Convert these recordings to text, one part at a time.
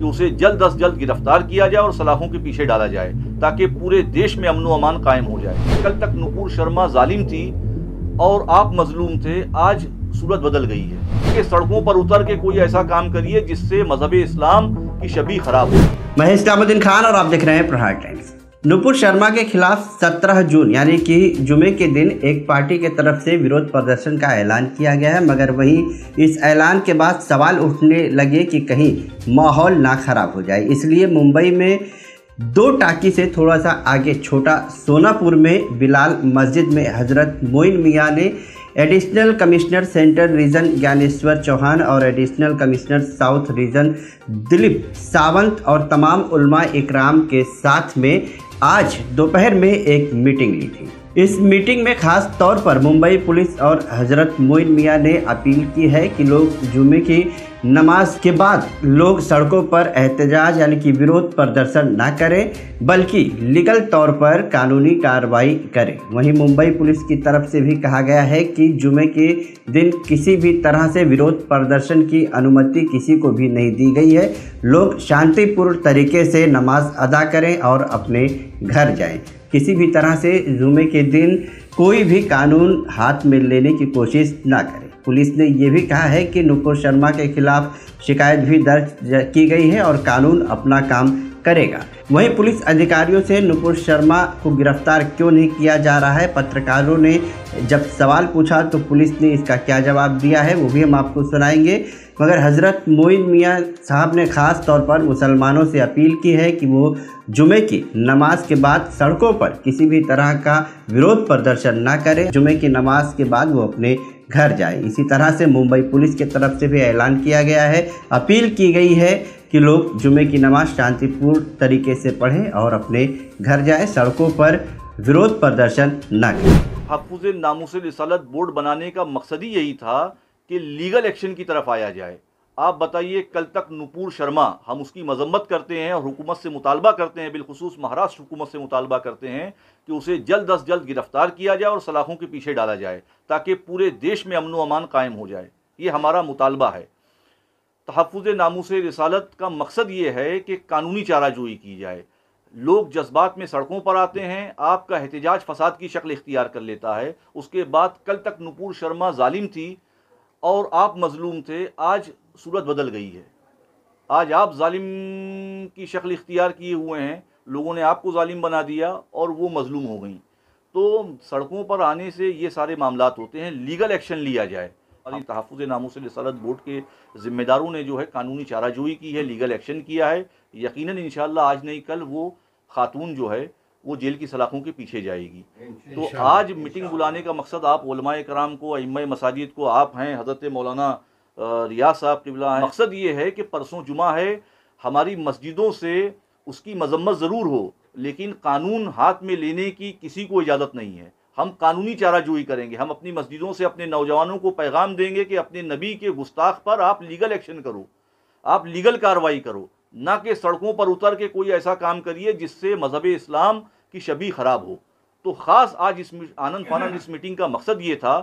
कि उसे जल्द अज जल्द गिरफ़्तार किया जाए और सलाखों के पीछे डाला जाए, ताकि पूरे देश में अमन अमान कायम हो जाए। कल तक नुपुर शर्मा जालिम थी और आप मजलूम थे, आज सूरत बदल गई है। कि सड़कों पर उतर के कोई ऐसा काम करिए जिससे मज़हब इस्लाम की छबी खराब हो। महेश खान और आप देख रहे हैं प्रहार टाइम्स। नुपुर शर्मा के खिलाफ 17 जून, यानी कि जुमे के दिन एक पार्टी के तरफ़ से विरोध प्रदर्शन का ऐलान किया गया है, मगर वहीं इस ऐलान के बाद सवाल उठने लगे कि कहीं माहौल ना खराब हो जाए। इसलिए मुंबई में दो टाकी से थोड़ा सा आगे छोटा सोनापुर में बिलाल मस्जिद में हज़रत मोइन मियाँ ने additional commissioner central region Gyaneshwar Chauhan और additional commissioner south region Dilip Sawant और तमाम उलमा इकराम के साथ में आज दोपहर में एक मीटिंग ली थी। इस मीटिंग में खास तौर पर मुंबई पुलिस और हज़रत मोइन मियाँ ने अपील की है कि लोग जुमे की नमाज़ के बाद लोग सड़कों पर एहतजाज यानी कि विरोध प्रदर्शन न करें, बल्कि लीगल तौर पर कानूनी कार्रवाई करें। वहीं मुंबई पुलिस की तरफ़ से भी कहा गया है कि जुमे के दिन किसी भी तरह से विरोध प्रदर्शन की अनुमति किसी को भी नहीं दी गई है। लोग शांतिपूर्ण तरीके से नमाज़ अदा करें और अपने घर जाएँ। किसी भी तरह से जुमे के दिन कोई भी कानून हाथ में लेने की कोशिश ना करे। पुलिस ने यह भी कहा है कि नुपुर शर्मा के खिलाफ शिकायत भी दर्ज की गई है और कानून अपना काम करेगा। वहीं पुलिस अधिकारियों से नुपुर शर्मा को गिरफ़्तार क्यों नहीं किया जा रहा है? पत्रकारों ने जब सवाल पूछा तो पुलिस ने इसका क्या जवाब दिया है, वो भी हम आपको सुनाएँगे। मगर हज़रत मोइन मियाँ साहब ने ख़ास तौर पर मुसलमानों से अपील की है कि वो जुमे की नमाज़ के बाद सड़कों पर किसी भी तरह का विरोध प्रदर्शन ना करें। जुमे की नमाज़ के बाद वो अपने घर जाए। इसी तरह से मुंबई पुलिस की तरफ़ से भी ऐलान किया गया है। अपील की गई है कि लोग जुमे की नमाज़ शांतिपूर्ण तरीके से पढ़ें और अपने घर जाए सड़कों पर विरोध प्रदर्शन न करें। हफूज नामूस रिसालत बोर्ड बनाने का मकसद ही यही था कि लीगल एक्शन की तरफ़ आया जाए। आप बताइए, कल तक नुपुर शर्मा हम उसकी मजम्मत करते हैं और हुकूमत से मुतालबा करते हैं, बिलखसूस महाराष्ट्र हुकूमत से मुतालबा करते हैं कि उसे जल्द अज जल्द गिरफ़्तार किया जाए और सलाखों के पीछे डाला जाए, ताकि पूरे देश में अमन अमान कायम हो जाए। ये हमारा मुतालबा है। तहफ़ नामूस रसालत का मकसद ये है कि कानूनी चाराजोई की जाए। लोग जज्बात में सड़कों पर आते हैं, आपका एहतजाज फसाद की शक्ल इख्तियार कर लेता है। उसके बाद कल तक नुपुर शर्मा जालिम थी और आप मजलूम थे, आज सूरत बदल गई है। आज आप जालिम की शक्ल इख्तियार किए हुए हैं, लोगों ने आपको जालिम बना दिया और वो मजलूम हो गई। तो सड़कों पर आने से ये सारे मामला होते हैं, लीगल एक्शन लिया जाए। और तहफ़ नामों से सरत बोर्ड के ज़िम्मेदारों ने जो है कानूनी चाराजोई की है लीगल एक्शन किया है। यकीन इन आज नहीं कल वो खातून जो है वो जेल की सलाखों के पीछे जाएगी। तो आज मीटिंग बुलाने का मकसद आप कराम को अम मसाजिद को आप हैं हज़रत मौलाना रियाज साहब किबला हैं। मकसद ये है कि परसों जुमा है हमारी मस्जिदों से उसकी मजम्मत ज़रूर हो लेकिन कानून हाथ में लेने की किसी को इजाज़त नहीं है। हम कानूनी चाराजोई करेंगे। हम अपनी मस्जिदों से अपने नौजवानों को पैगाम देंगे कि अपने नबी के गुस्ताख पर आप लीगल एक्शन करो, आप लीगल कार्रवाई करो, ना कि सड़कों पर उतर के कोई ऐसा काम करिए जिससे मज़हब इस्लाम की छवि ख़राब हो। तो ख़ास आज इस आनंद फानंद इस मीटिंग का मकसद ये था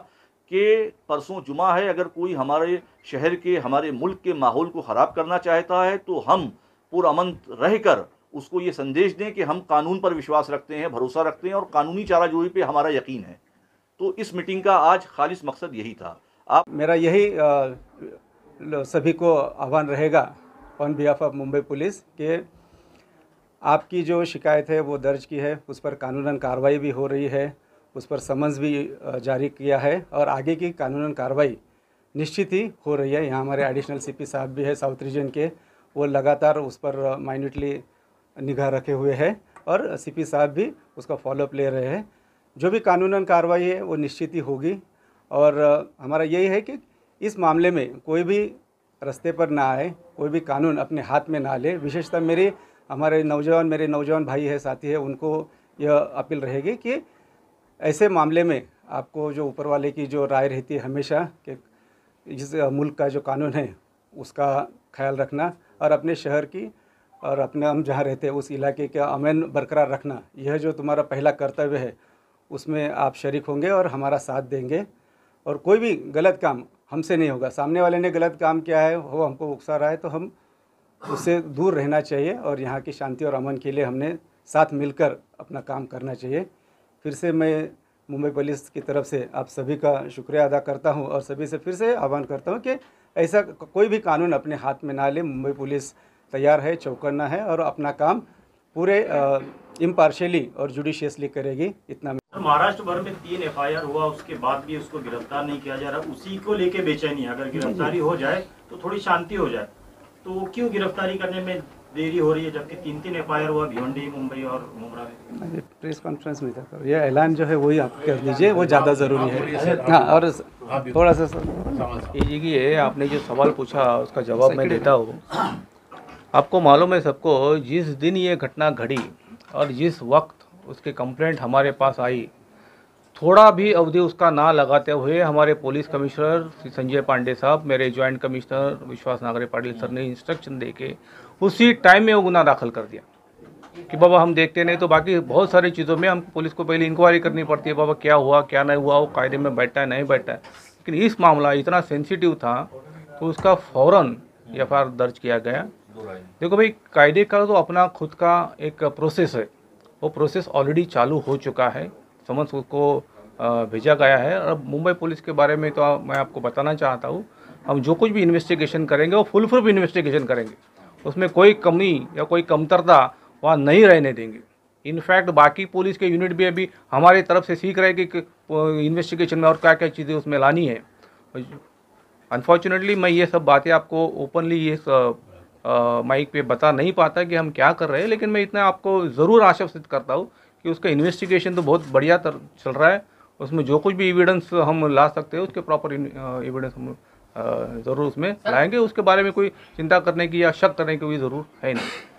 कि परसों जुमा है, अगर कोई हमारे शहर के, हमारे मुल्क के माहौल को ख़राब करना चाहता है तो हम पुरअमन रह कर उसको ये संदेश दें कि हम कानून पर विश्वास रखते हैं, भरोसा रखते हैं और कानूनी चाराजोई पे हमारा यकीन है। तो इस मीटिंग का आज खालिश मकसद यही था। आप मेरा यही सभी को आह्वान रहेगा on behalf of Mumbai police के आपकी जो शिकायत है वो दर्ज की है, उस पर कानूनन कार्रवाई भी हो रही है, उस पर समन्स भी जारी किया है और आगे की कानूनन कार्रवाई निश्चित ही हो रही है। यहाँ हमारे एडिशनल सीपी साहब भी है साउथ रीजन के, वो लगातार उस पर माइन्यूटली निगाह रखे हुए है और सीपी साहब भी उसका फॉलोअप ले रहे हैं। जो भी कानूनन कार्रवाई है, वो निश्चित ही होगी। और हमारा यही है कि इस मामले में कोई भी रास्ते पर ना आए, कोई भी कानून अपने हाथ में ना ले। विशेषतः मेरे, हमारे नौजवान, मेरे नौजवान भाई है, साथी है, उनको यह अपील रहेगी कि ऐसे मामले में आपको जो ऊपर वाले की जो राय रहती है हमेशा कि जिस मुल्क का जो कानून है, उसका ख्याल रखना और अपने शहर की और अपने हम जहाँ रहते हैं उस इलाके का अमन बरकरार रखना, यह जो तुम्हारा पहला कर्तव्य है, उसमें आप शरीक होंगे और हमारा साथ देंगे। और कोई भी गलत काम हमसे नहीं होगा। सामने वाले ने गलत काम किया है, वो हमको उकसा रहा है तो हम उससे दूर रहना चाहिए और यहाँ की शांति और अमन के लिए हमने साथ मिलकर अपना काम करना चाहिए। फिर से मैं मुंबई पुलिस की तरफ़ से आप सभी का शुक्रिया अदा करता हूँ और सभी से फिर से आह्वान करता हूँ कि ऐसा कोई भी कानून अपने हाथ में ना ले। मुंबई पुलिस तैयार है चौकन्ना है और अपना काम पूरे इम्पार्शली और जुडिशियसली करेगी इतना महाराष्ट्र भर में तीन एफआईआर हुआ उसके बाद भी उसको गिरफ़्तार नहीं किया जा रहा उसी को लेके बेचैनी है। अगर गिरफ्तारी हो जाए तो थोड़ी शांति हो जाए। तो क्यों गिरफ्तारी करने में देरी हो रही है जबकि तीन तीन एफ़ हुआ भिवंडी मुंबई और मुमरा में? प्रेस कॉन्फ्रेंस में था तो ये ऐलान जो है वही आप कर दीजिए वो ज़्यादा ज़रूरी है। हाँ और थोड़ा सा ये है आपने जो सवाल पूछा उसका जवाब मैं देता हूँ। आपको मालूम है सबको, जिस दिन ये घटना घड़ी और जिस वक्त उसकी कंप्लेंट हमारे पास आई, थोड़ा भी अवधि उसका ना लगाते हुए हमारे पुलिस कमिश्नर श्री संजय पांडे साहब, मेरे joint commissioner Vishwas Nangare Patil sir ने इंस्ट्रक्शन दे के उसी टाइम में वो गुना दाखिल कर दिया कि बाबा हम देखते नहीं तो बाकी बहुत सारी चीज़ों में हम पुलिस को पहले इंक्वायरी करनी पड़ती है, बाबा क्या हुआ, क्या नहीं हुआ, वो कायदे में बैठा है, नहीं बैठा है। लेकिन इस मामला इतना सेंसिटिव था तो उसका फ़ौरन एफ़ दर्ज किया गया। देखो भाई कायदे का तो अपना खुद का एक प्रोसेस है। वो प्रोसेस ऑलरेडी चालू हो चुका है। समझ उसको अ, भेजा गया है। और अब मुंबई पुलिस के बारे में तो मैं आपको बताना चाहता हूँ। हम जो कुछ भी इन्वेस्टिगेशन करेंगे वो फुल प्रूफ इन्वेस्टिगेशन करेंगे। उसमें कोई कमी या कोई कमतरता वहाँ नहीं रहने देंगे। इनफैक्ट बाकी पुलिस के यूनिट भी अभी हमारी तरफ़ से सीख रहे कि इन्वेस्टिगेशन में और क्या क्या चीज़ें उसमें लानी है। अनफॉर्चुनेटली मैं ये सब बातें आपको ओपनली ये माइक पे बता नहीं पाता कि हम क्या कर रहे हैं लेकिन मैं इतना आपको ज़रूर आश्वस्त करता हूँ कि उसका इन्वेस्टिगेशन तो बहुत बढ़िया तर चल रहा है। उसमें जो कुछ भी एविडेंस हम ला सकते हैं उसके प्रॉपर एविडेंस हम ज़रूर उसमें लाएँगे। उसके बारे में कोई चिंता करने की या शक करने की कोई ज़रूर है नहीं।